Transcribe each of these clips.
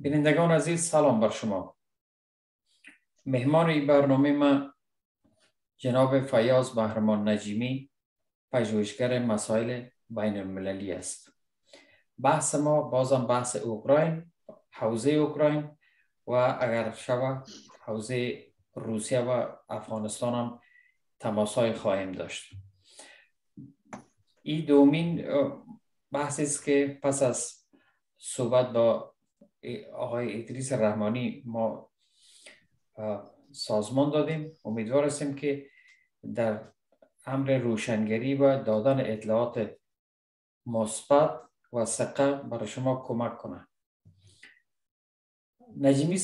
بینندگان عزیز سلام بر شما. مهمان این برنامه ما جناب فیاض بهرمان نجیمی پژوهشگر مسائل بین المللی است. بحث ما بازم بحث اوکراین حوزه اوکراین و اگر شوه حوزه روسیه و افغانستان هم تماسای خواهیم داشت. این دومین بحث است که پس از صحبت با آقای ادریس رحمانی ما سازمان دادیم. امیدوار هستیم که در امر روشنگری و دادن اطلاعات مثبت و ثقه برای شما کمک کنه. نجیمی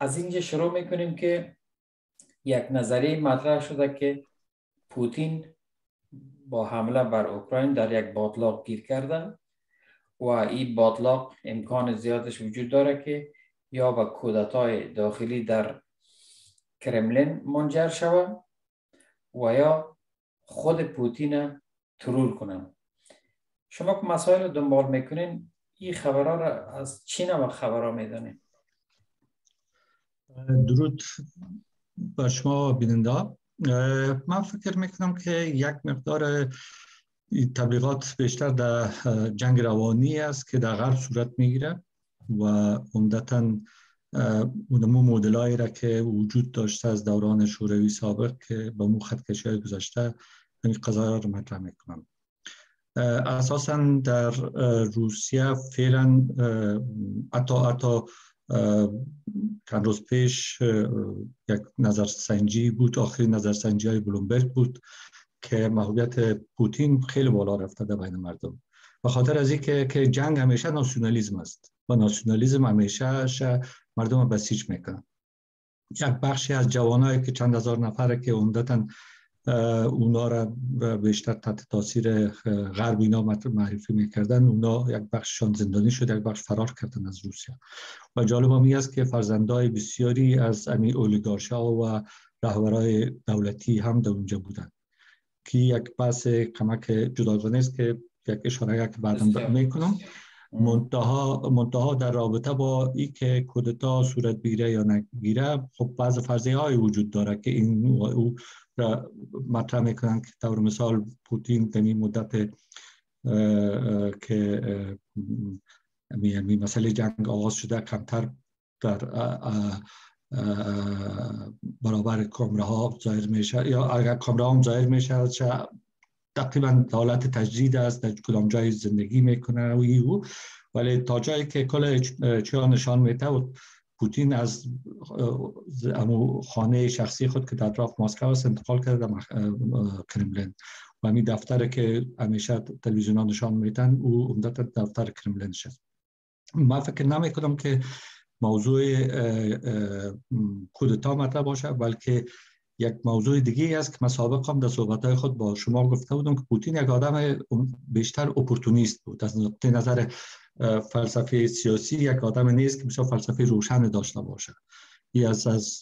از اینجا شروع می‌کنیم که یک نظریه مطرح شده که پوتین با حمله بر اوکراین در یک باطلاق گیر کرده. و این باطلاق امکان زیادش وجود داره که یا به کودتای داخلی در کرملین منجر شود و یا خود پوتین ترور کنن شما که مسائل رو دنبال می‌کنین این خبرها را از چی نوع خبرها می‌دانید درود با شما بیننده. من فکر می‌کنم که یک مقدار تبلیغات بیشتر در جنگ روانی است که در غرب صورت می‌گیره و عمدتا اونمو مدل را که وجود داشته از دوران شوروی سابق که با مو خط های گذاشته این قضا رو مطرح می‌کنم. اساسا در روسیه فعلا حتی حتی چند روز پیش یک نظرسنجی بود آخرین نظرسنجی های بلومبرگ بود. که محبوبیت پوتین خیلی بالا رفته در بین مردم. به خاطر از اینکه که جنگ همیشه ناسیونالیزم است و ناسیونالیزم همیشه مردم بسیج می‌کنه. یک بخشی از جوانایی که چند هزار نفره که عمدتا اونا را بیشتر تحت تاثیر غرب اینا معرفی می‌کردن اونا یک بخششان زندانی شد یک بخش فرار کردن از روسیه. و جالب هم است که فرزندای بسیاری از امی اولیگارشا و رهبرای دولتی هم در اونجا بودن. که یک بحث کمک جداگانه است که یک اشاره که بعدا می‌کنم منتها منتها در رابطه با ای که کودتا صورت بگیره یا نگیره خب بعض فرضیه های وجود داره که این او را مطرح می‌کنن که طور مثال پوتین در مدت که می مسئله جنگ آغاز شده کمتر در برابر کامره ها ظاهر میشه یا اگر کامره ها ظاهر میشه تقریبا حالت تجدید است در کدام جای زندگی می‌کنه و ولی تا جایی که کل چیا نشان میده و پوتین از خانه شخصی خود که در اطراف مسکو است انتقال کرده کرملین. و همین دفتر که همیشه تلویزیون نشان میدن او عمدتا دفتر کرملین شد من فکر نمی کنم که موضوع کودتا مطرح باشه بلکه یک موضوع دیگه است که من سابق هم در صحبت خود با شما گفته بودم که پوتین یک آدم بیشتر اپورتونیست بود. از نقطه نظر فلسفه سیاسی یک آدم نیست که بسیار فلسفه روشن داشته باشه. ای از از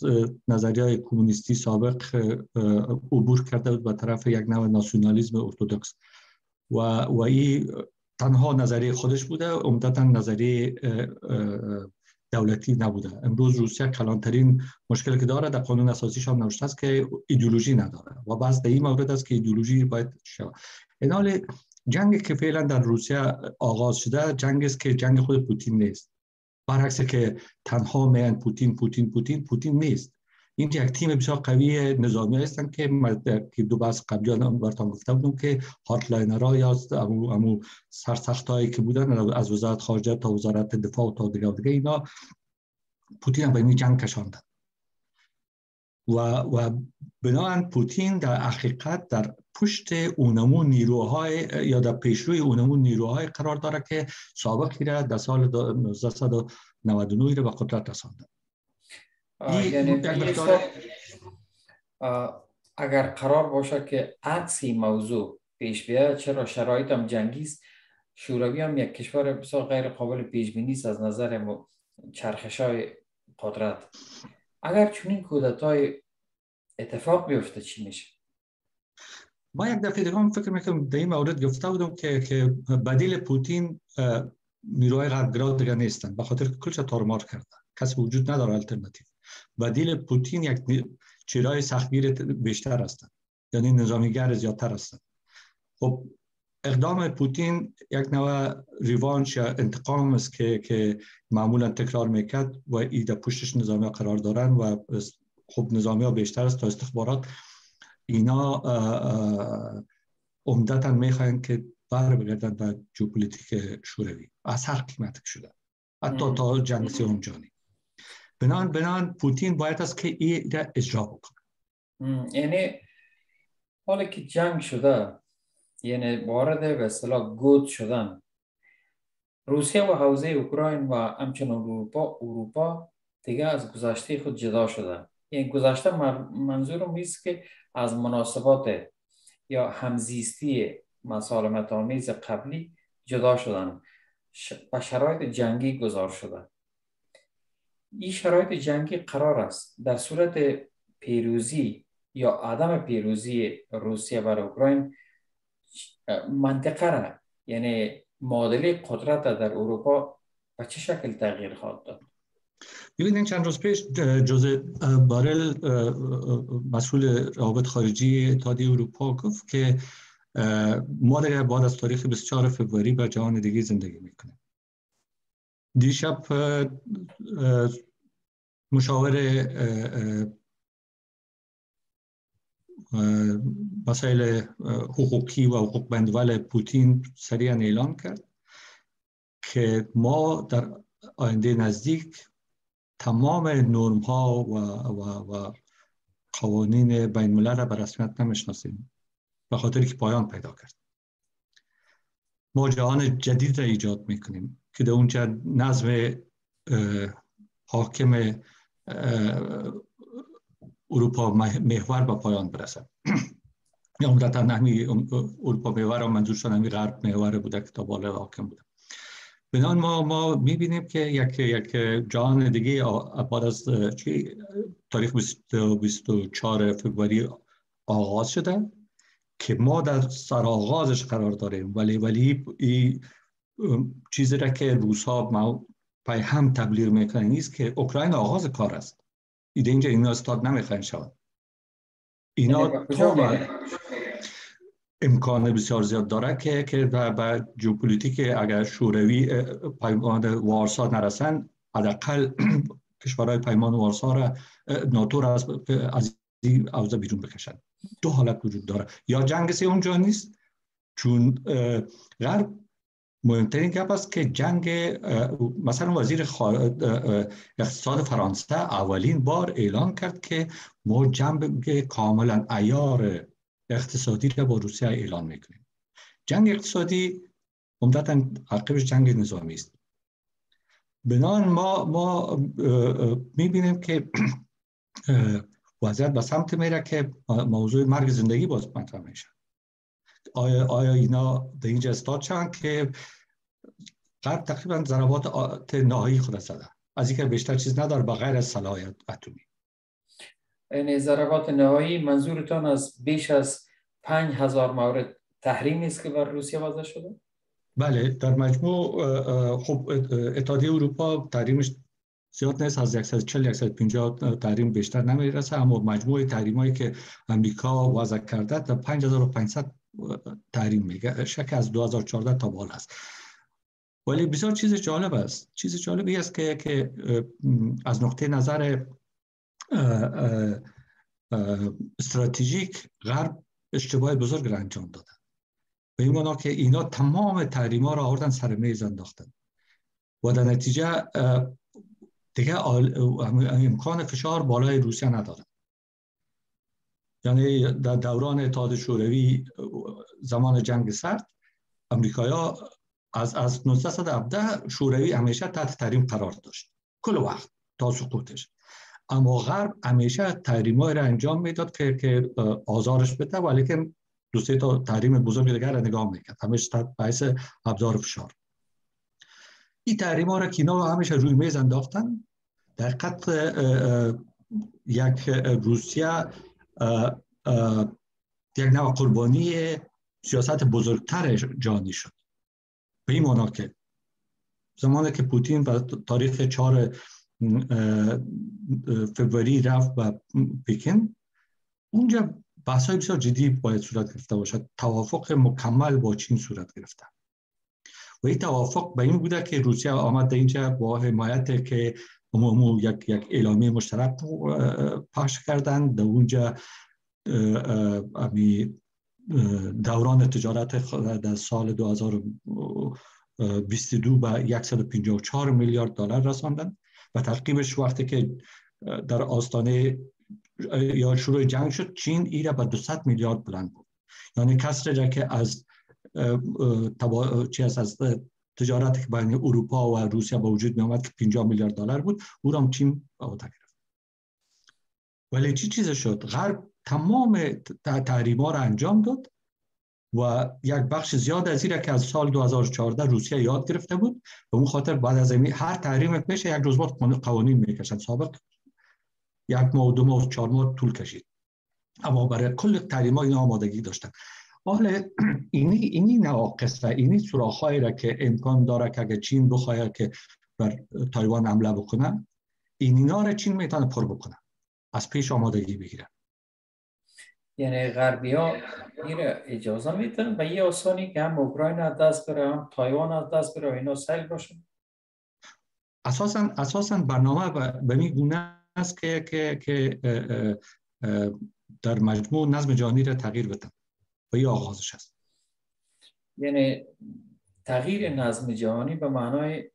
نظریه کمونیستی سابق عبور کرده بود به طرف یک نوع ناسیونالیسم ارتودکس و و این تنها نظریه خودش بوده عمدتا نظریه دولتی نبوده. امروز روسیه کلانترین مشکل که داره در قانون اساسیش هم نوشته است که ایدئولوژی نداره و بعض در این مورد است که ایدئولوژی باید شود. این جنگ که فعلا در روسیه آغاز شده جنگ است که جنگ خود پوتین نیست. برعکس که تنها میان پوتین پوتین پوتین پوتین نیست. این یک تیم بسیار قوی نظامی هستند که که دو بحث قبلی آن براتون گفته بودم که هارتلاینرها یا امو, امو سرسخت که بودن از وزارت خارجه تا وزارت دفاع تا دیگه دیگه اینا پوتین به این جنگ کشاندن و و بنابراین پوتین در حقیقت در پشت اونمو نیروهای یا در پیشروی اونمو نیروهای قرار داره که سابق را در سال 1999 را به قدرت رسانده یعنی اگر قرار باشه که عکسی موضوع پیش بیاد چرا شرایط هم جنگی است شوروی هم یک کشور بسیار غیر قابل پیش بینی است از نظر چرخش های قدرت اگر چنین کودتای اتفاق بیفته چی میشه ما یک دفعه دیگه هم فکر می‌کنم در این مورد گفته بودم که که بدیل پوتین نیروهای غربگرا دیگه نیستن به خاطر کلش تارمار کرده کسی وجود نداره الटरनेटیو و دیل پوتین یک چیرای سختگیر بیشتر هستند یعنی نظامیگر زیادتر هستند خب اقدام پوتین یک نوع ریوانش یا انتقام است که که معمولا تکرار می‌کرد و ایده پشتش نظامی قرار دارن و خب نظامی ها بیشتر است تا استخبارات. اینا عمدتا می‌خواین که بر بگردن به جوپولیتیک شوروی. از هر قیمت شده. حتی تا جنگ سیوم جانی. بنان بنان پوتین باید است که این اجرا بکنه. یعنی حالا که جنگ شده یعنی وارد به اصطلاح گود شدن روسیه و حوزه اوکراین و همچنان اروپا اروپا دیگه از گذشته خود جدا شدن این گذشته منظورم است که از مناسبات یا همزیستی مسالمت آمیز قبلی جدا شدن و شرایط جنگی گذار شدن این شرایط جنگی قرار است. در صورت پیروزی یا عدم پیروزی روسیه بر اوکراین منطقه را یعنی معادله قدرت در اروپا به چه شکل تغییر خواهد داد؟ ببینید چند روز پیش جوز بارل مسئول روابط خارجی اتحادیه اروپا گفت که ما دیگه بعد از تاریخ 24 فوریه به جهان دیگه زندگی می‌کنیم دیشب مشاور مسائل حقوقی و حقوق بندول پوتین سریعا اعلام کرد که ما در آینده نزدیک تمام نرم ها و, و, و قوانین بین الملل را به رسمیت نمی‌شناسیم به خاطر که پایان پیدا کرد. ما جهان جدید را ایجاد می‌کنیم که در اونجا نظم حاکم اروپا محور به پایان برسه یا عمدتا نهمی اروپا محور و منظور شدن غرب محور بوده که تا بالا حاکم بوده. بنان ما ما می‌بینیم که یک یک جهان دیگه بعد از چی؟ تاریخ 24 فوریه آغاز شده. که ما در سرآغازش قرار داریم. ولی ولی این چیزی را که روس ها پای هم تبلیغ می‌کنن نیست که اوکراین آغاز کار است. ایده اینجا اینا استاد نمی‌خواین شود. اینا یعنی تو امکان بسیار زیاد داره که که به جوپولیتیک اگر شوروی پیمان وارسا نرسن حداقل کشورهای پیمان وارسا را ناتو را از از اوضاع بیرون بکشن. دو حالت وجود داره. یا جنگ سی اونجا نیست چون غرب مهمترین گپ است که جنگ مثلا وزیر اقتصاد فرانسه اولین بار اعلان کرد که ما جنگ کاملا ایار اقتصادی را با روسیه اعلان می‌کنیم. جنگ اقتصادی عمدتا عقبش جنگ نظامی است. بنان ما ما می‌بینیم که وضعیت به سمت میره که موضوع مرگ زندگی باز مطرح میشه. آیا, آیا اینا در اینجا استاد چند که غرب تقریبا ضربات نهایی خود زده از اینکه بیشتر چیز نداره بغیر از صلاحیت اتمی یعنی ضربات نهایی منظورتان از بیش از پنج هزار مورد تحریم نیست که بر روسیه وضع شده؟ بله در مجموع خب اتحادیه اروپا تحریمش زیاد نیست از 140 150 تحریم بیشتر نمی‌رسه. اما مجموع تحریم هایی که امریکا وضع کرده تا 5500 تحریم میگه شک از 2014 تا بالا است. ولی بسیار چیز جالب است. چیز جالبی است که که از نقطه نظر استراتژیک غرب اشتباه بزرگ را انجام دادن به این که اینا تمام تحریم ها را آوردن سر میز انداختن. و در نتیجه دیگه امکان فشار بالای روسیه ندارن یعنی در دوران اتحاد شوروی زمان جنگ سرد امریکایا از از 1917 شوروی همیشه تحت تحریم قرار داشت. کل وقت تا سقوطش. اما غرب همیشه تحریم را انجام می‌داد که که آزارش بده ولی که دو سه تا تحریم بزرگ دیگر را نگاه می‌کرد. همیشه تحت باعث ابزار فشار. این تحریم ها را که اینا همیشه روی میز انداختن در قط یک روسیه یک نوع قربانی سیاست بزرگتر جانی شد. به این معنا که زمانی که پوتین و تاریخ 4 فوریه رفت و پکن اونجا بحث های بسیار جدی باید صورت گرفته باشد. توافق مکمل با چین صورت گرفته. و این توافق به این بوده که روسیه آمد اینجا با حمایت که عموم یک یک اعلامیه مشترک پخش کردن در اونجا امی دوران تجارت در سال 2022 به 154 میلیارد دلار رساندن و ترکیبش وقتی که در آستانه یا شروع جنگ شد چین ایره به 200 میلیارد بلند بود یعنی کسر که از. چی از تجارتی که بین اروپا و روسیه با وجود می آمد که 50 میلیارد دلار بود. او را چین آتا گرفت ولی چی چیز شد؟ غرب تمام تحریما را انجام داد و یک بخش زیاد از که از سال 2014 روسیه یاد گرفته بود به اون خاطر بعد از این هر تحریم میشه یک روز بعد قوانین می‌کشن سابق یک ماه دو ماه چهار ماه طول کشید. اما برای کل تحریم ها اینا آمادگی داشتن. حالا اینی اینی نواقص و اینی سوراخ‌هایی را که امکان داره که اگر چین بخواهد که بر تایوان حمله بکنه این اینا را چین می‌تونه پر بکنه. از پیش آمادگی بگیره. یعنی غربی ها این اجازه میتن و یه آسانی که هم اوکراین از دست بره هم تایوان از دست بره و اینا سیل باشن؟ اساسا اساسا برنامه به می گونه است که که که در مجموع نظم جهانی را تغییر بدن. و این آغازش است یعنی تغییر نظم جهانی به معنای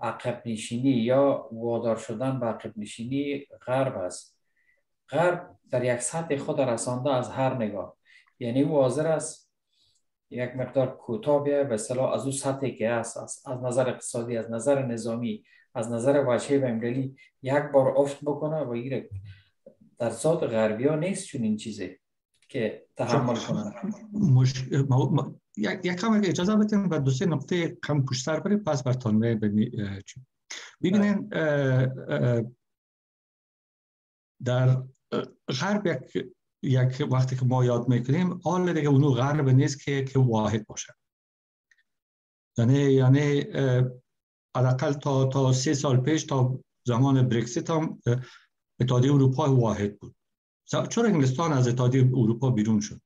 عقب نشینی یا وادار شدن به عقب نشینی غرب است. غرب در یک سطح خود رسانده از هر نگاه. یعنی او حاضر است یک مقدار کوتاه به صلاح از او سطحی که است از, نظر اقتصادی از نظر نظامی از نظر وجهه بین‌المللی یک بار افت بکنه و ایره در ذات غربی ها نیست چون این چیزه که تحمل کنه مش... یک کم اجازه بدین و دو سه نقطه کم پشتر بریم. پس برتان ببینین در غرب یک یک وقتی که ما یاد می‌کنیم حال دیگه اونو غرب نیست که که واحد باشه. یعنی یعنی حداقل تا تا سه سال پیش تا زمان برکسیت هم اتحادیه اروپا واحد بود. چرا انگلستان از اتحادیه اروپا بیرون شد؟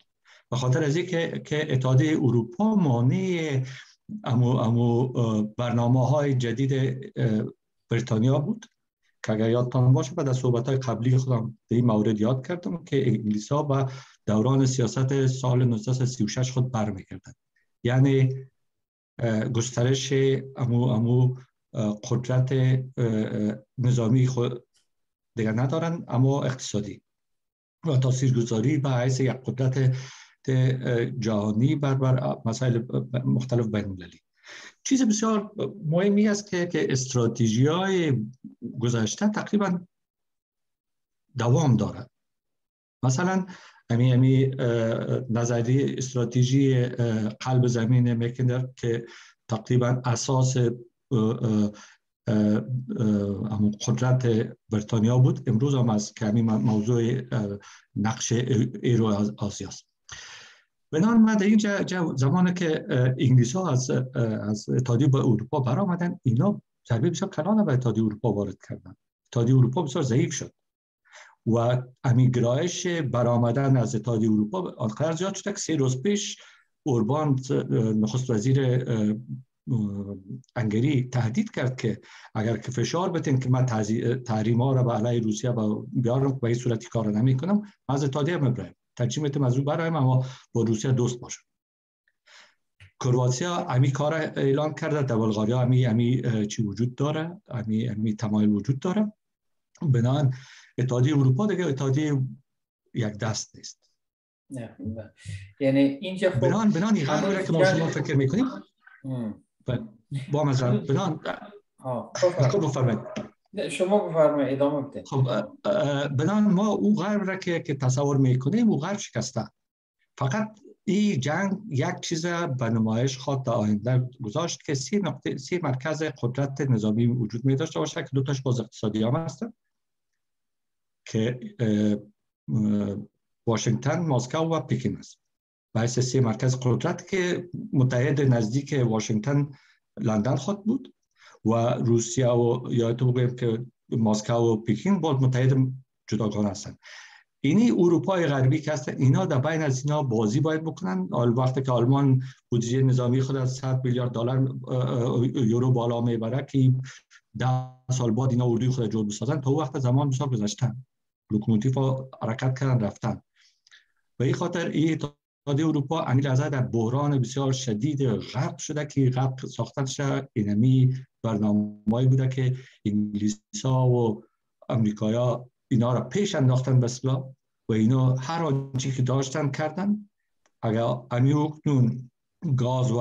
به خاطر از اینکه که اتحادیه اروپا مانع امو, امو برنامه های جدید بریتانیا بود. که اگر یادتان باشه بعد از صحبت های قبلی خودم در این مورد یاد کردم که انگلیس ها به دوران سیاست سال 1936 خود برمیگردن. یعنی گسترش امو, امو قدرت نظامی خود دیگر ندارن اما اقتصادی. و تاثیرگذاری به حیث یک قدرت جهانی بر, بر مسائل مختلف بین المللی. چیز بسیار مهمی است که که استراتژی های گذشته تقریبا دوام دارد. مثلا امی امی نظری استراتژی قلب زمین مکندر که تقریبا اساس قدرت بریتانیا بود. امروز هم از که موضوع نقش ایرو آسیاست. بنابراین در اینجا زمانی که انگلیس ها از, از اتحادیه با اروپا برآمدن اینا ضربه بسیار کلان به اتحادیه اروپا وارد کردن. اتحادیه اروپا بسیار ضعیف شد و امیگرایش برآمدن از اتحادیه اروپا آنقدر زیاد شد که سه روز پیش اوربان نخست وزیر انگری تهدید کرد که اگر که فشار بتین که من تحریم ها را به علیه روسیه بیارم به این صورتی کار نمی کنم من از اتحادیه مبرایم ترجیح می‌تونم از او برایم اما با روسیه دوست باشم. کرواتیا امی کار اعلان کرده در بلغاریا امی امی چی وجود داره؟ امی امی تمایل وجود داره. بنان اتحادیه اروپا دیگه اتحادیه یک دست نیست. نه یعنی اینجا خب بنان بنان این که ما شما فکر می‌کنیم؟ با مثلا بنان خب بفرمایید شما بفرمایید ادامه بده خب بنان ما او غرب را که, که تصور می‌کنیم او غرب شکسته فقط این جنگ یک چیز به نمایش خواد در آینده گذاشت که سی, نقطه، سی مرکز قدرت نظامی وجود می داشته باشه که دو تاش باز اقتصادی هم هستن که واشنگتن، مسکو و پکین است باعث سی مرکز قدرت که متحد نزدیک واشنگتن لندن خود بود و روسیه و یا تو بگیم که مسکو و پکین باید متحد جداگانه هستند اینی اروپای غربی که هستن اینا در بین از اینا بازی باید بکنن. وقتی که آلمان بودجه نظامی خود از 100 میلیارد دلار یورو بالا می‌بره که ده سال بعد اینا اردوی خود جور بسازن تا وقت زمان بسیار گذشتن. لوکوموتیو حرکت کردن رفتن. و این خاطر این اروپا لحظه در بحران بسیار شدید غرق شده که غرق شده اینمی برنامه بوده که انگلیس ها و امریکایا اینا را پیش انداختن به و اینا هر آنچه که داشتن کردن. اگر امی اکنون گاز و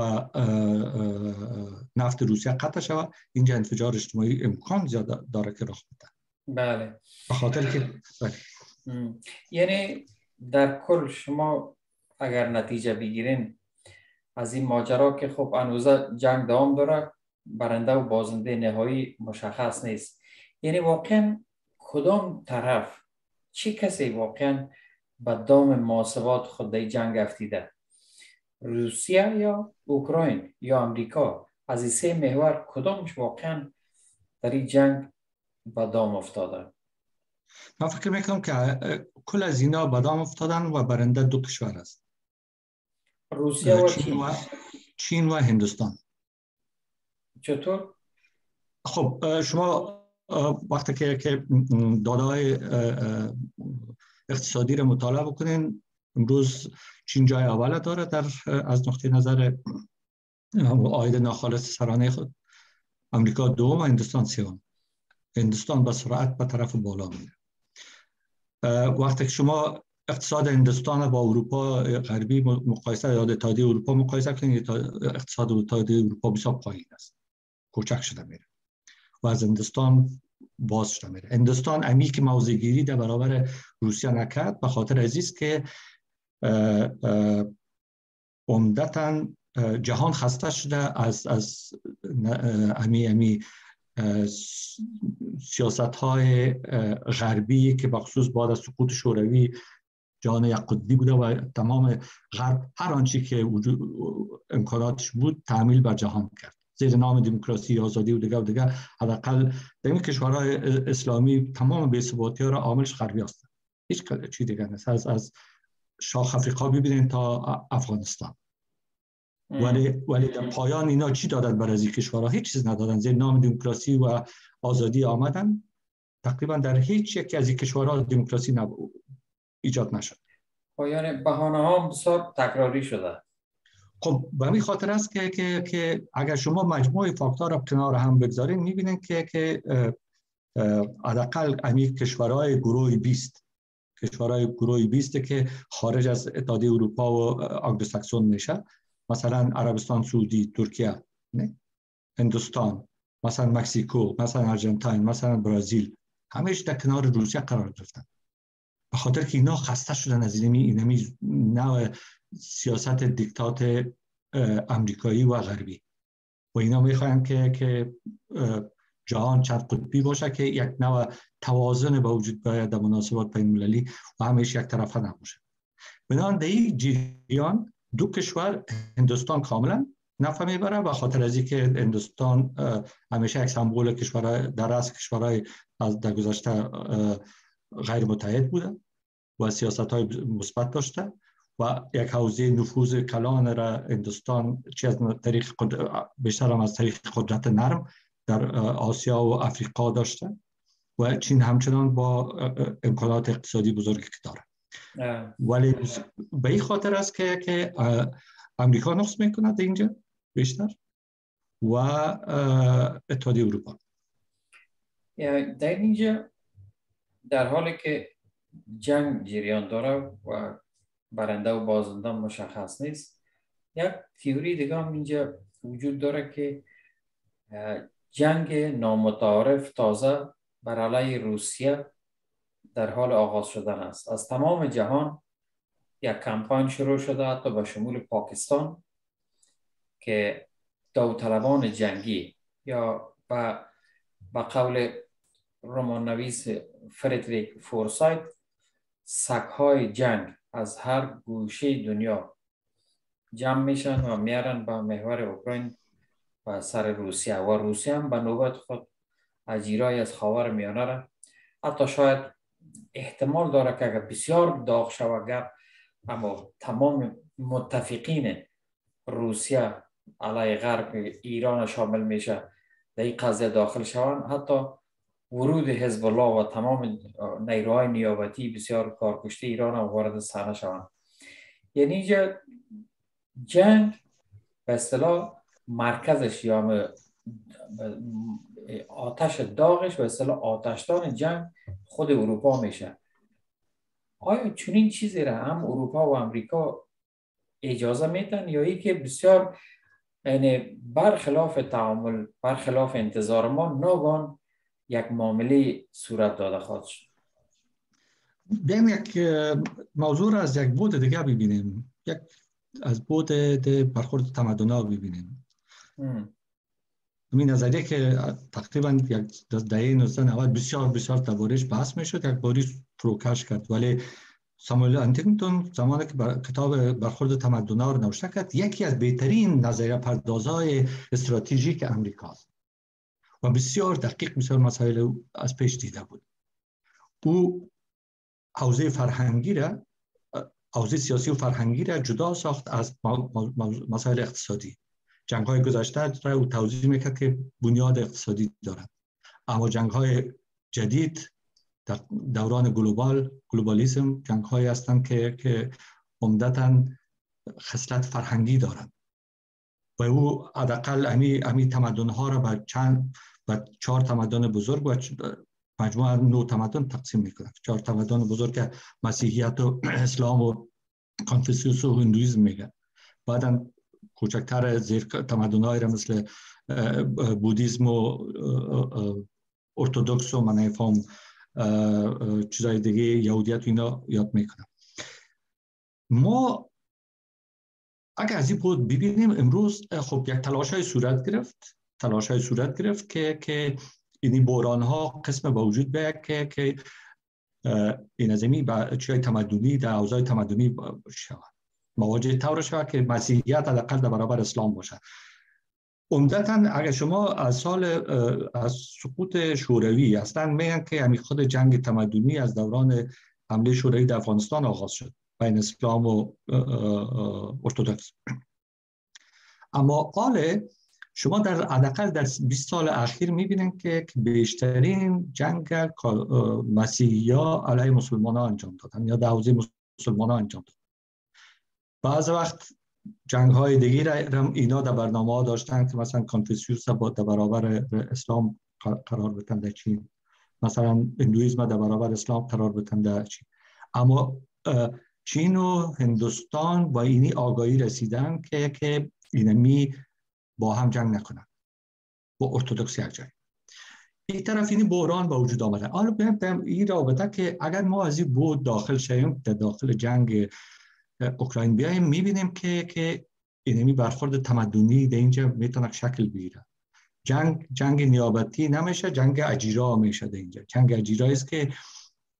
نفت روسیه قطع شود اینجا انفجار اجتماعی امکان زیاد داره که رخ بده. بله. به خاطر که یعنی در کل شما اگر نتیجه بگیرین از این ماجرا که خب انوزه جنگ دوام داره برنده و بازنده نهایی مشخص نیست. یعنی واقعا کدام طرف؟ چی کسی واقعا به دام محاسبات خود در جنگ افتیده؟ روسیه یا اوکراین یا امریکا؟ از این سه محور کدامش واقعا در این جنگ به دام افتاده؟ من فکر می‌کنم که کل از اینا به دام افتادن و برنده دو کشور است. روسیه و چین و چین و هندوستان. چطور؟ خب شما وقتی که که دادای اقتصادی رو مطالعه بکنین امروز چین جای اول داره در از نقطه نظر آید ناخالص سرانه خود. امریکا دوم و هندوستان سوم. هندوستان به سرعت به طرف بالا میره. وقتی که شما اقتصاد هندوستان با اروپا غربی مقایسه یا اتحادیه اروپا مقایسه کنید اقتصاد اتحادیه اروپا بسیار پایین است. کوچک شده میره. و از هندوستان باز شده میره. هندوستان امی که موضع در برابر روسیه نکرد به خاطر عزیز که عمدتا جهان خسته شده از از امی امی سیاست های غربی که بخصوص بعد از سقوط شوروی جهان یک قطبی بوده و تمام غرب هر آنچه که امکاناتش بود تعمیل بر جهان کرد. زیر نام دموکراسی آزادی و دیگه و دیگه حداقل در این کشورهای اسلامی تمام بی‌ثباتی ها را عاملش غربی هستند هیچ چی دیگه نیست. از از شاخ افریقا ببینید تا افغانستان. ولی ولی در پایان اینا چی دادن برای این کشورها؟ هیچ چیز ندادن. زیر نام دموکراسی و آزادی آمدن. تقریبا در هیچ یک از این کشورها دموکراسی نب... ایجاد نشد. پایان بهانه ها بسیار تکراری شده. خب به همین خاطر است که, که, که اگر شما مجموع فاکتور را کنار هم بگذارین می‌بینید که که حداقل امی کشورهای گروه 20 کشورهای گروه 20 که خارج از اتحادیه اروپا و آنگلوساکسون میشه. مثلا عربستان سعودی ترکیه نه؟ هندوستان مثلا مکسیکو مثلا ارژانتین مثلا برزیل همش در کنار روسیه قرار گرفتن. به خاطر که اینا خسته شدن از اینمی نوع سیاست دیکتات امریکایی و غربی. و اینا می‌خواین که که جهان چند قطبی باشه که یک نوع توازن به وجود باید در مناسبات بین المللی و همیشه یک طرفه نباشه. بنابراین در این جریان دو کشور هندوستان کاملا نفع می‌بره و خاطر از که هندوستان همیشه یک سمبول کشورهای در از کشورهای از در گذشته غیر متحد بوده و سیاست های مثبت داشته و یک حوزه نفوذ کلان را هندوستان چی از طریق بیشتر هم از طریق قدرت نرم در آسیا و افریقا داشته و چین همچنان با امکانات اقتصادی بزرگی که داره. ولی به این خاطر است که که امریکا نقص می‌کند اینجا بیشتر و اتحادیه اروپا. در اینجا در حالی که جنگ جریان داره و برنده و بازنده مشخص نیست یک تیوری دیگه هم اینجا وجود داره که جنگ نامتعارف تازه بر علیه روسیه در حال آغاز شدن است. از تمام جهان یک کمپاین شروع شده حتی به شمول پاکستان که داوطلبان جنگی یا به قول رمان نویس فردریک فورسایت سکهای جنگ از هر گوشه دنیا. جمع میشن و میارن به محور اوکراین و سر روسیه و روسیه هم به نوبت خود اجیرای از خاور میانه را. حتی شاید احتمال داره که اگر بسیار داغ شود اما تمام متفقین روسیه علیه غرب ایران شامل میشه در این قضیه داخل شوند. حتی ورود حزب الله و تمام نیروهای نیابتی بسیار کارکشته ایران هم وارد صحنه شوند. یعنی اینجا جنگ به اصطلاح مرکزش یا آتش داغش به اصطلاح آتشدان جنگ خود اروپا میشه. آیا چنین چیزی را هم اروپا و امریکا اجازه میتن یا ای که بسیار یعنی برخلاف تعامل برخلاف انتظار ما ناگان یک معامله صورت داده خواهد شد. بیم یک موضوع را از یک بود دیگه ببینیم. یک از بود برخورد تمدن ها ببینیم این نظریه که تقریبا یک دهه 1990 بسیار بسیار دربارش بحث می‌شد یک باری فروکش کرد. ولی ساموئل انتینگتون زمانی که کتاب برخورد تمدن ها رو نوشته کرد یکی از بهترین نظریه پردازهای استراتژیک امریکاست. و بسیار دقیق بسیار مسائل از پیش دیده بود. او حوزه فرهنگی را حوزه سیاسی و فرهنگی را جدا ساخت از مسائل اقتصادی. جنگ های گذشته را او توضیح می‌کرد که بنیاد اقتصادی دارد. اما جنگ های جدید در دوران گلوبال گلوبالیسم جنگ های هستند که که عمدتا خصلت فرهنگی دارند. و او حداقل امی امی تمدن ها را به چند و چهار تمدن بزرگ و مجموعه نو تمدن تقسیم می‌کنه چهار تمدن بزرگ مسیحیت و اسلام و کانفوسیوس و هندویزم میگن. بعدا کوچکتر زیر تمدن را مثل بودیزم و ارتودکس و من چیزای دیگه یهودیت و اینا یاد می‌کنم ما اگر از این بود ببینیم امروز خب یک تلاش های صورت گرفت. تلاش های صورت گرفت که که این بوران ها قسم با وجود بیاد که که این ازمی با چیزای تمدنی در اوضاع تمدنی شود. مواجه طور شود که مسیحیت حداقل در برابر اسلام باشه عمدتا اگر شما از سال از سقوط شوروی اصلا میگن که همین خود جنگ تمدنی از دوران حمله شوروی در افغانستان آغاز شد بین اسلام و ارتودکس اما قال شما در حداقل در 20 سال اخیر می‌بینید که بیشترین جنگ مسیحی ها علیه مسلمان ها انجام دادن یا در مسلمان ها انجام دادن. بعض وقت جنگ های دیگه را اینا در برنامه ها داشتن که مثلا کانفوسیوس با در برابر اسلام قرار بتن در چین. مثلا هندویزم در برابر اسلام قرار بتن در چین. اما چین و هندوستان با اینی آگاهی رسیدن که که اینمی با هم جنگ نکنن. با ارتودکسی یک جای این طرف اینی بحران با وجود آمده. حالا به این رابطه که اگر ما از این بود داخل شیم در داخل جنگ اوکراین بیایم می‌بینیم که که اینمی برخورد تمدنی در اینجا می‌تونه شکل بگیره. جنگ جنگ نیابتی نمیشه جنگ اجیرا میشه در اینجا. جنگ اجیرا است که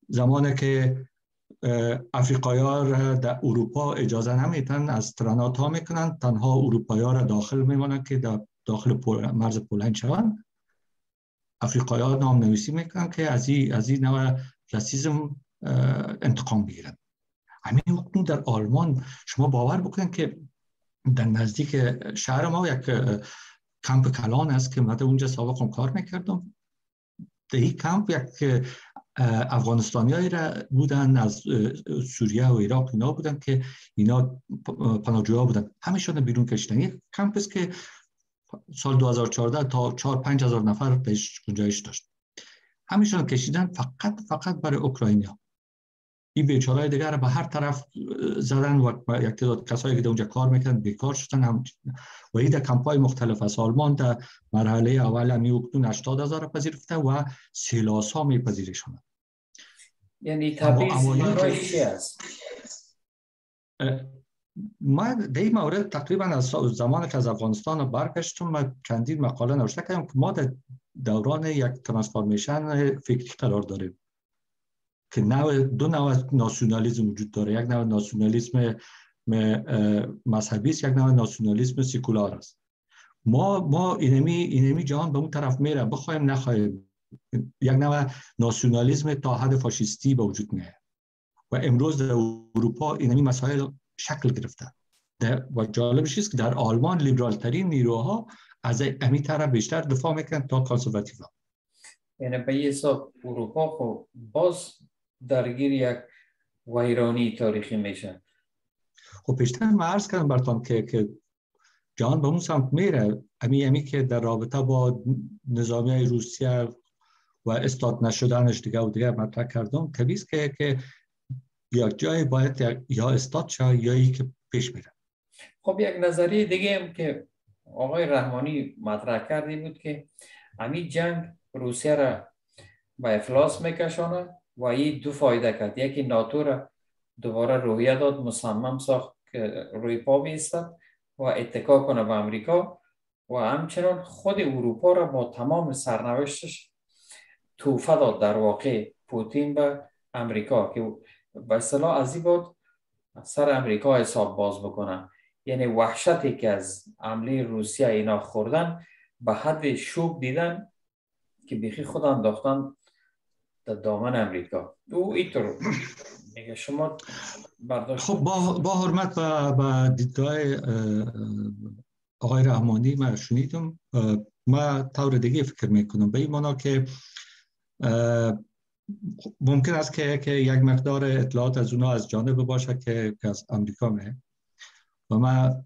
زمانی که افریقایی ها در اروپا اجازه نمیتن از ترانات ها می‌کنن. تنها اروپایی ها را داخل میمانن که در داخل مرز پولند شوند. افریقایی ها نام نویسی می‌کنن که از این از این نوع رسیزم انتقام بگیرن همین وقت در آلمان. شما باور بکنید که در نزدیک شهر ما یک کمپ کلان است که من اونجا سابقا کار می‌کردم. در این کمپ یک افغانستانی را بودن از سوریه و عراق اینا بودن که اینا پناهجوها بودن. همشون بیرون کشیدن. یک کمپ است که سال 2014 تا 4 5 هزار نفر بهش گنجایش داشت. همشون کشیدن فقط فقط برای اوکراینیا این بیچاره دیگر به هر طرف زدن و یک تعداد کسایی که اونجا کار می‌کنن بیکار شدن. هم و این در کمپای مختلف از آلمان در مرحله اول اکتون 80 هزار پذیرفته و سیلاس ها میپذیرشونه یعنی تبریز چی است؟ ما در این مورد تقریبا از زمان که از افغانستان برگشتم ما چندین مقاله نوشته کردم که ما در دوران یک ترانسفورمیشن فکری قرار داریم که نوع دو نوع ناسیونالیسم وجود داره یک نوع ناسیونالیسم مذهبی است یک نوع ناسیونالیسم سیکولار است ما ما اینمی اینمی جهان به اون طرف میره بخوایم نخواهیم یک نوع ناسیونالیسم تا حد فاشیستی به وجود میاد. و امروز در اروپا اینمی مسائل شکل گرفته. و جالبش است که در آلمان لیبرال ترین نیروها از امی طرف بیشتر دفاع می‌کنن تا کانسرواتیو یعنی به یه حساب اروپا خب باز درگیر یک ویرانی تاریخی میشه. خب پیشتر من عرض کردم برتان که, که جهان به اون سمت میره. امی امی که در رابطه با نظامی روسیه و استاد نشدنش دیگه و دیگه مطرح کردم. طبیعی که که یک جای باید یا استاد شه یا ای که پیش میره خب یک نظریه دیگه هم که آقای رحمانی مطرح کردی بود که امی جنگ روسیه را به افلاس میکشانه و این دو فایده کرد. یکی ناتو را دوباره رویه داد مصمم ساخت که روی پا بیستد و اتکا کنه به امریکا و همچنان خود اروپا را با تمام سرنوشتش توفه داد در واقع پوتین به امریکا که به اصطلاح از این بود سر امریکا حساب باز بکنن یعنی وحشتی که از عمله روسیه اینا خوردن به حد شوک دیدن که بیخی خود انداختن در دامن امریکا. او اینطور میگه شما برداشت خب با, با حرمت و دیدگاه آقای رحمانی من شنیدم. ما طور دیگه فکر می‌کنم. به این مانا که ممکن است که, که یک مقدار اطلاعات از اونا از جانب باشه که, که از امریکا میه و من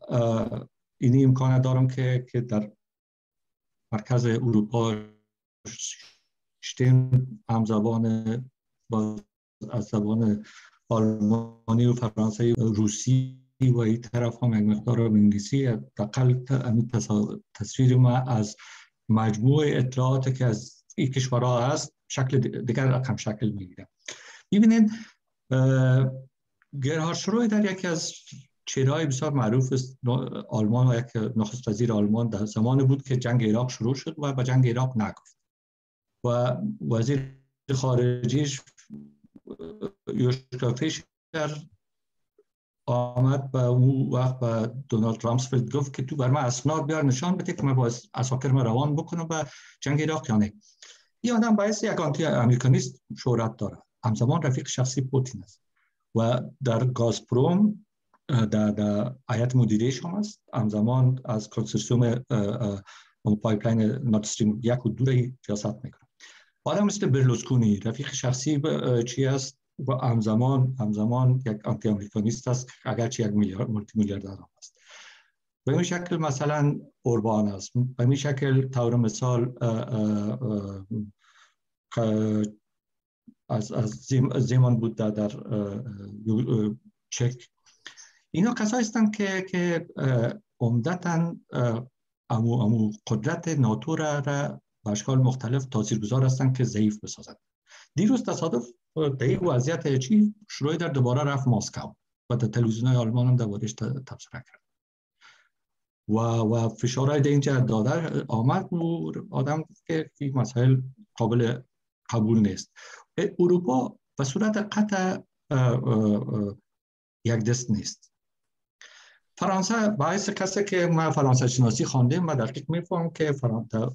این امکان دارم که, که در مرکز اروپا شتیم همزبان با از زبان آلمانی و فرانسه روسی و این طرف هم یک مقدار انگلیسی دقل تصویر ما از مجموع اطلاعات که از این کشورها هست شکل دیگر رقم شکل می‌گیره. ببینید گرهار شروع در یکی از چهرهای بسیار معروف است آلمان و یک نخست وزیر آلمان در زمان بود که جنگ عراق شروع شد و به جنگ عراق نگفت. و وزیر خارجیش یوشکا فیشر آمد و اون وقت به دونالد رامسفلد گفت که تو بر من اسناد بیار نشان بده که من با اساکر ما روان بکنم و جنگ عراق یا نه این آدم باعث یک anti-Americanist شهرت داره. همزمان رفیق شخصی پوتین است. و در گازپروم در, در هیئت مدیریش هم است. همزمان از کنسرسیوم pipeline Nord Stream یک و دو ریاست می‌کنه. آدم مثل برلوسکونی رفیق شخصی چی است؟ و همزمان همزمان یک anti-Americanist است اگرچه یک میلیارد multi میلیاردر است. به این شکل مثلا اوربان است به این شکل طور مثال از, از زیمان بود در, در چک اینا کسایی هستند که که عمدتا امو, امو قدرت ناتو را, را به اشکال مختلف تاثیرگذار هستند که ضعیف بسازند دیروز تصادف در این وضعیت چی شروع در دوباره رفت ماسکو و در تلویزیون های آلمان هم دوبارش تبصره کرد و و فشارهای در اینجا داده آمد و آدم که این مسائل قابل قبول نیست. اروپا به صورت قطع یک دست نیست. فرانسه باعث کسی که ما فرانسه شناسی خواندیم و دقیق میفهم که فرانسه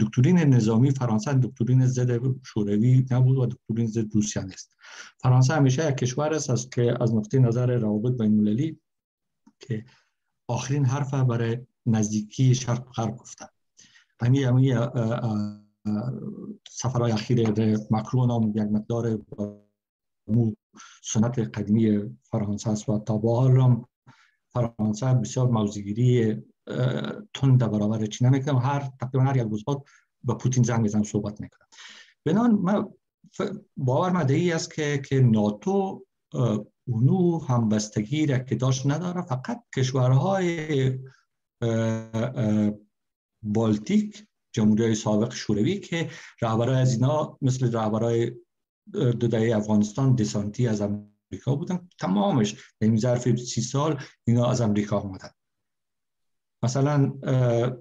دکترین نظامی فرانسه دکترین ضد شوروی نبود و دکترین ضد روسیه نیست. فرانسه همیشه یک کشور است که از نقطه نظر روابط بین المللی که آخرین حرف برای نزدیکی شرق غرب گفته همین همین سفرهای اخیر مکرون هم یک مقدار سنت قدیمی فرانسه است و تا با هم فرانسه بسیار موضوعگیری تند برابر چین نمی‌کنه هر تقریبا هر یک روز با پوتین زنگ بزن صحبت می‌کنه بنان ما باور مدهی است که که ناتو اونو همبستگی را که داشت نداره. فقط کشورهای بالتیک جمهوری سابق شوروی که رهبرای از اینا مثل رهبرای دو دهه افغانستان دسانتی از امریکا بودن. تمامش در ظرف سی سال اینا از امریکا آمدن. مثلا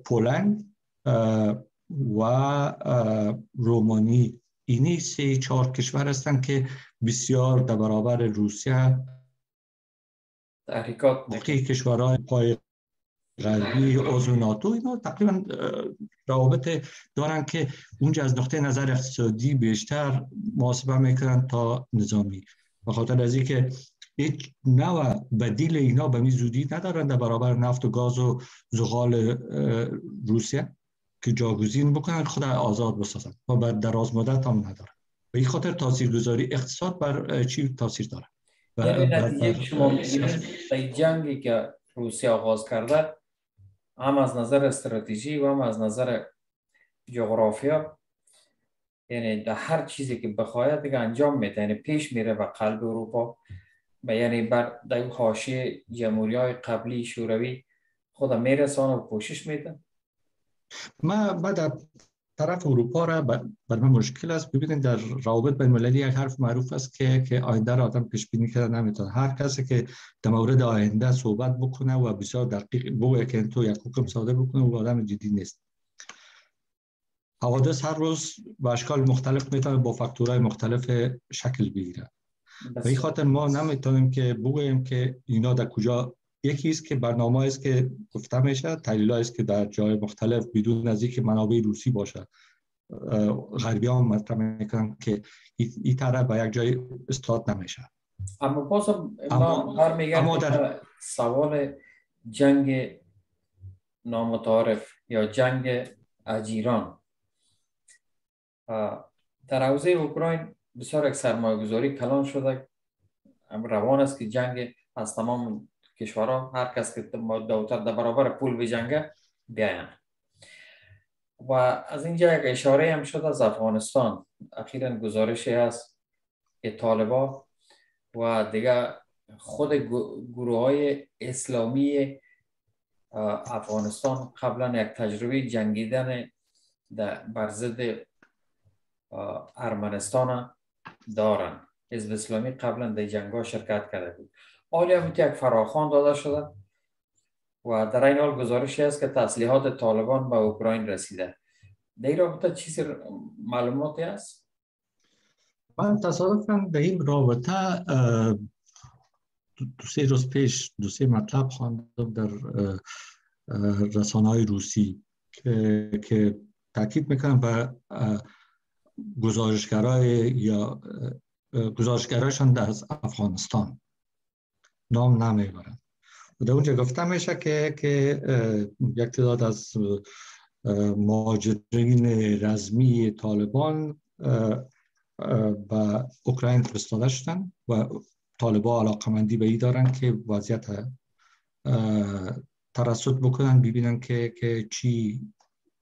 پولند و رومانی. اینی سه چهار کشور هستند که بسیار در برابر روسیه تحریکات کشورهای پای غربی عضو ناتو اینا تقریبا روابط دارن که اونجا از نقطه نظر اقتصادی بیشتر محاسبه می‌کنن تا نظامی. به خاطر از اینکه هیچ نوع بدیل اینا به می زودی ندارن در برابر نفت و گاز و زغال روسیه که جاگزین بکنن خود آزاد بسازن. و بر دراز مدت هم ندارن. به این خاطر تاثیرگذاری اقتصاد بر چی تاثیر داره؟ یعنی شما جنگی که روسیه آغاز کرده هم از نظر استراتژی و هم از نظر جغرافیا یعنی در هر چیزی که بخواید دیگه انجام میده. یعنی پیش میره به قلب اروپا و یعنی بر در حاشیه جمهوری های قبلی شوروی خود میرسانه و کوشش میده ما بعد طرف اروپا را بر من مشکل است. ببینید در روابط بین المللی یک حرف معروف است که که آینده را آدم پیش بینی کردن نمی‌تونه. هر کسی که در مورد آینده صحبت بکنه و بسیار دقیق بگه که تو یک حکم صادر بکنه و آدم جدی نیست. حوادث هر روز به اشکال مختلف می‌تونه با فاکتورهای مختلف شکل بگیره. به این خاطر ما نمی‌تونیم که بگوییم که اینا در کجا یکی است که برنامه است که گفته میشه تحلیل است که در جای مختلف بدون از اینکه منابع روسی باشه. غربی ها مطرح می‌کنن که این طرح به یک جای استاد نمیشه. اما باز اما در سوال جنگ نامتعارف یا جنگ اجیران در حوزه اوکراین بسیار یک سرمایه گذاری کلان شده. روان است که جنگ از تمام کشورها هر کس که دوتر در برابر پول بجنگه بیاین و از اینجا یک اشاره هم شد از افغانستان اخیرا گزارشی هست که طالبا و دیگه خود گروه های اسلامی افغانستان قبلا یک تجربه جنگیدن بر ضد ارمنستان دارن. حزب اسلامی قبلا در جنگ ها شرکت کرده بود. حالی هم یک فراخان داده شده و در این حال گزارشی است که تسلیحات طالبان به اوکراین رسیده در این رابطه چیزی معلوماتی است؟ من تصادفا به این رابطه دو سه روز پیش دو سه مطلب خواندم در رسانه های روسی که, که تاکید می‌کنم به گزارشگرای یا گزارشگرایشان از افغانستان نام نمی‌برند در اونجا گفته میشه که که یک تعداد از مهاجرین رزمی طالبان به اوکراین فرستاده شدن و طالبا علاقمندی به ای دارن که وضعیت ترسط بکنن ببینن که که چی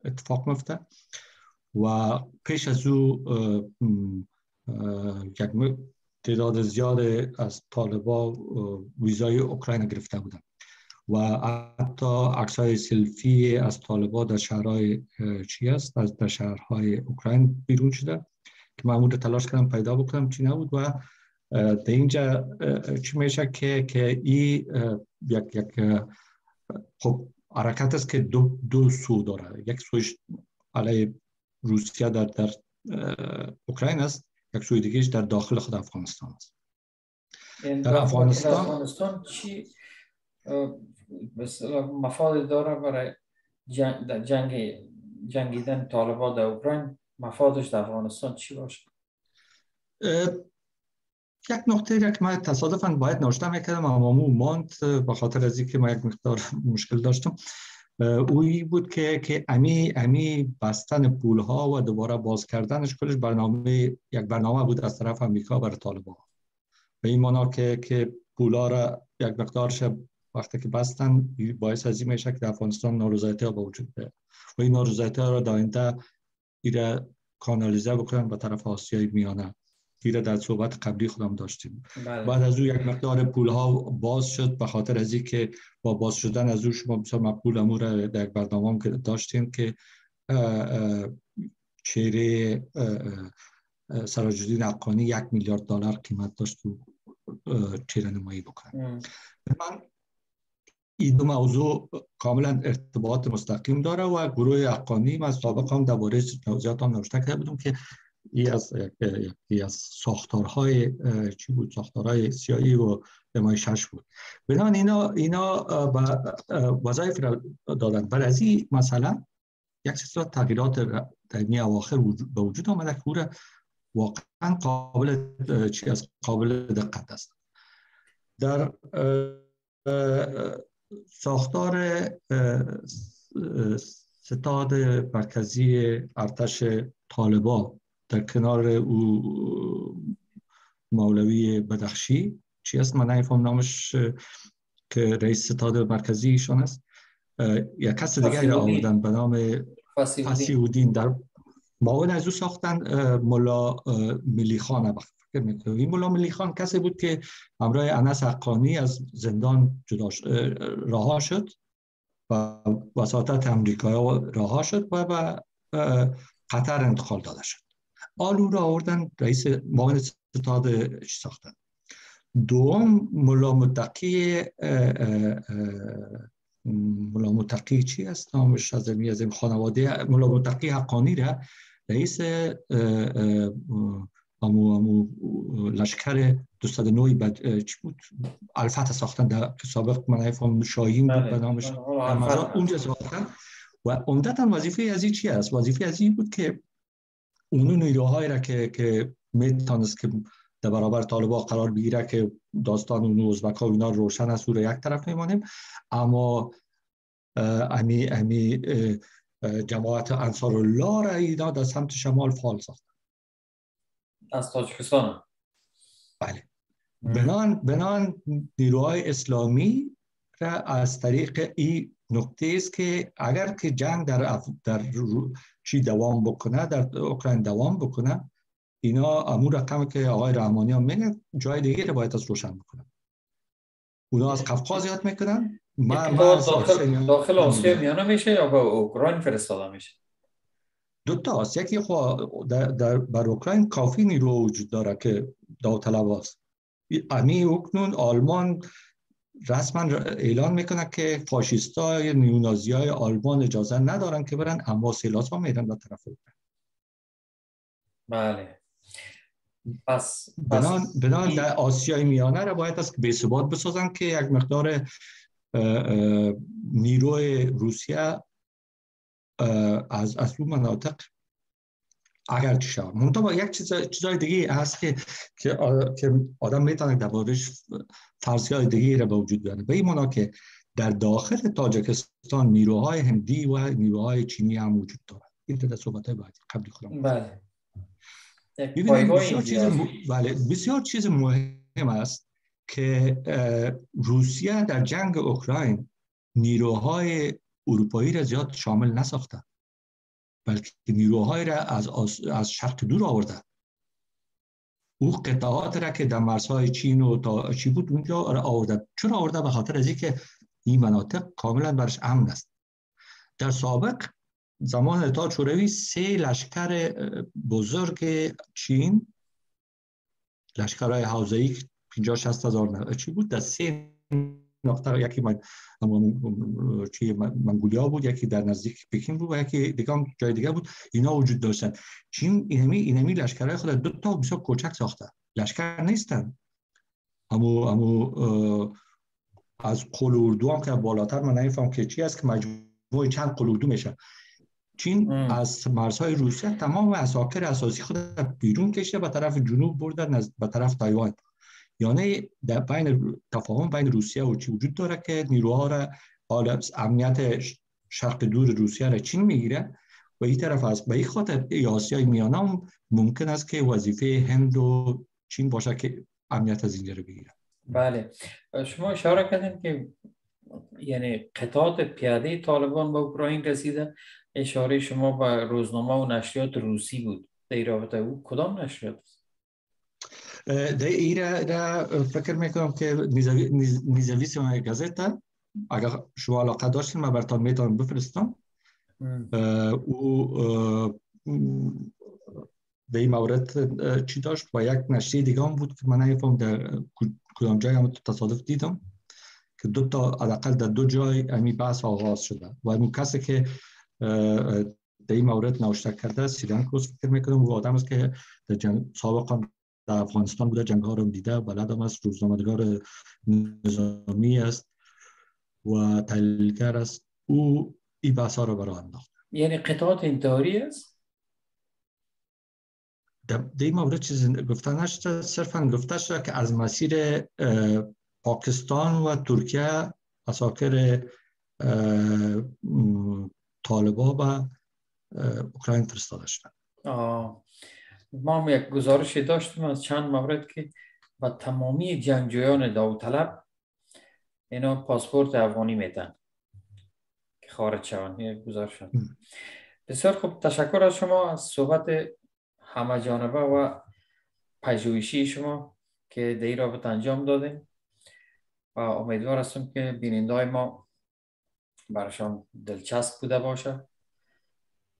اتفاق مفته و پیش از او تعداد زیاد از طالبا ویزای اوکراین گرفته بودن. و حتی عکس های سلفی از طالبا در شهرهای چی است از در شهرهای اوکراین بیرون شده که من تلاش کردم پیدا بکنم چی نبود و در اینجا چی میشه که که ای یک یک خب حرکت است که دو دو سو داره. یک سوش علیه روسیه در در اوکراین است. یک سوی دیگهش در داخل خود افغانستان است. در افغانستان؟ افغانستان چی مفاد داره برای جنگ, جنگ جنگیدن طالبان در اوکراین مفادش در افغانستان چی باشه؟ یک نقطه که من تصادفا باید نوشته می‌کردم اما ماند به خاطر از اینکه ما یک مقدار مشکل داشتم. اوی بود که که امی امی بستن پول ها و دوباره باز کردنش کلش برنامه یک برنامه بود از طرف امریکا برای طالبان. به این مانا که که پولا را یک مقدارش وقتی که بستن باعث از این میشه که افغانستان نارضایتی ها با وجود و این نارضایتی ها را در ایره کانالیزه بکنن به طرف آسیای میانه. که در صحبت قبلی خودم داشتیم. بله. بعد از او یک مقدار پول ها باز شد به خاطر از که با باز شدن از او شما بسیار مقبول امور در یک برنامه که داشتیم که چهره سراجدین افغانی یک میلیارد دلار قیمت داشت تو چهره نمایی بکنه. من این دو موضوع کاملا ارتباط مستقیم داره و گروه افغانی من سابق هم درباره جزئیات هم نوشته کرده بودم که ای از یکی از ساختارهای چی بود؟ ساختارهای سیایی و شش بود. بنابراین اینا اینا وظایف را دادن بر از این مثلا یک سلسله تغییرات در این اواخر به وجود آمده که واقعا قابل چی از قابل دقت است. در ساختار ستاد مرکزی ارتش طالبا در کنار او مولوی بدخشی. چی است؟ من نمیفهم نامش که رئیس ستاد مرکزی ایشان است. یا کس دیگه را آوردن به نام فسیودین در معاون از او ساختن ملا ملی خان این ملا ملی خان کسی بود که همراه انس حقانی از زندان جدا رها شد و وساطت امریکا رها شد و به قطر انتقال داده شد. آلو را آوردن رئیس معاون ستاد ساختن. دوم ملا متقی ملا متقی چی است؟ نامش از این خانواده. ملا متقی حقانی را رئیس امو امو لشکر 209 بعد چی بود؟ الفتح ساختن در سابق من فهم شاهین بود به. نامش اونجا ساختن. و عمدتا وظیفه از این چی است؟ وظیفه از این بود که اون نیروهایی را که که می‌تونست که در برابر طالبا قرار بگیره که داستان اون ازبک ها اینا روشن است رو یک طرف میمانیم. اما امی امی جماعت انصار الله را اینا در سمت شمال فعال ساختن از تاجکستان. بله. بنان بنان نیروهای اسلامی را از طریق این نکته است که اگر که جنگ در در چی دوام بکنه در اوکراین دوام بکنه اینا امور رقم که آقای رحمانی هم میگه جای دیگه رو باید از روشن بکنن. اونا از قفقاز یاد می‌کنن. ما داخل, داخل آسیا میانه میشه یا به اوکراین فرستاده میشه؟ دو تا است. یکی خو در, در بر اوکراین کافی نیرو وجود داره که داوطلب است. امی اوکنون آلمان رسما اعلان می‌کنه که فاشیستا نیونازی های آلمان اجازه ندارن که برن اما سیلاس ها میرن به طرف بله. پس, بنان, بنان در آسیای میانه را باید از به ثبات بسازن که یک مقدار نیروی روسیه از از اون مناطق اگر چی شود منتها یک چیز چیزای دیگه هست که که آدم می‌تونه دربارش فرضی های دیگه را به وجود بیاره. به این که در داخل تاجکستان نیروهای هندی و نیروهای چینی هم وجود دارد این در صحبت های بعدی قبلی خودم بله. بسیار چیز بله بسیار چیز مهم است که روسیه در جنگ اوکراین نیروهای اروپایی را زیاد شامل نساخته بلکه نیروهای را از, از شرق دور آورده او قطعات را که در مرزهای چین و تا چی بود اونجا را آورده چرا آورده به خاطر از که این مناطق کاملا برش امن است. در سابق زمان اتحاد شوروی سه لشکر بزرگ چین لشکرهای حوزه‌ای 50 60 هزار چی بود؟ در سه نقطه یکی من چی منگولیا بود یکی در نزدیک پکین بود و یکی دیگه هم جای دیگه بود اینا وجود داشتن چین اینمی اینمی لشکرهای خود دو تا بسیار کوچک ساخته لشکر نیستن امو امو از قل اردو هم که بالاتر من نمیفهم که چی است که مجموع چند قل اردو میشه چین از مرزهای روسیه تمام اساکر اساسی خود بیرون کشیده به طرف جنوب بردن به طرف تایوان یعنی در بین تفاهم بین روسیه و چی وجود داره که نیروها را حالا امنیت شرق دور روسیه را چین می‌گیره و این طرف است به این خاطر آسیای میانه ممکن است که وظیفه هند و چین باشه که امنیت از اینجا رو بگیره. بله. شما اشاره کردین که یعنی قطعات پیاده طالبان به اوکراین رسیده. اشاره شما به روزنامه و نشریات روسی بود. در رابطه او کدام نشریات؟ ده ایره فکر می‌کنم که نیزویسی گازتا اگر شما علاقه داشتین من برتان می‌تونم بفرستم او به این مورد چی داشت و یک نشریه دیگه هم بود که من نمیفهم در کدام جای هم تصادف دیدم که دو تا حداقل در دو جای امی بحث آغاز شده و امی کسی که در این مورد نوشته کرده فکر می‌کنم و آدم است که در جنگ سابقا در افغانستان بوده جنگ ها رو دیده بلد هم است روزنامه‌نگار نظامی است و تحلیلگر است. او این بحث ها رو برای انداخت. یعنی قطعات انتحاری است؟ در این مورد چیز گفته نشده صرفا گفته شده که از مسیر پاکستان و ترکیه اساکر طالبا و اوکراین فرستاده شدن ما هم یک گزارشی داشتیم از چند مورد که و تمامی جنگجویان داوطلب اینا پاسپورت افغانی میدن که خارج شوند. یک گزارش بسیار خوب. تشکر از شما از صحبت همه جانبه و پژوهشی شما که در این رابط انجام دادیم و امیدوار هستم که بیننده ما برشان دلچسب بوده باشه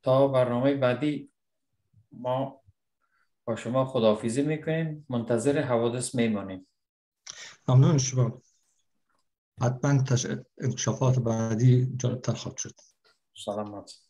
تا برنامه بعدی ما با شما خداحافظی می‌کنیم. منتظر حوادث میمانیم. ممنون شما. حتما انکشافات بعدی جالبتر خواهد شد. سلامت.